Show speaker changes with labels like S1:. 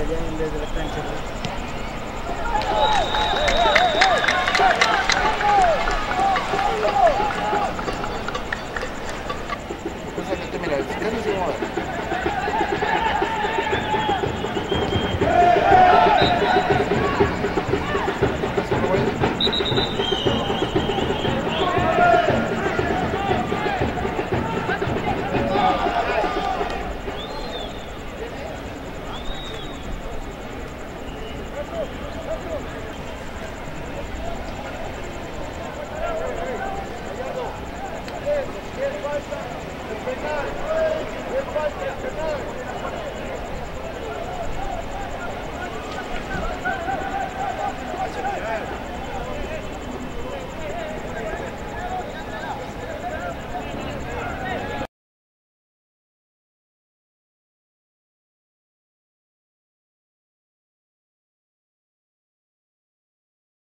S1: Australia in the electron. Thank you.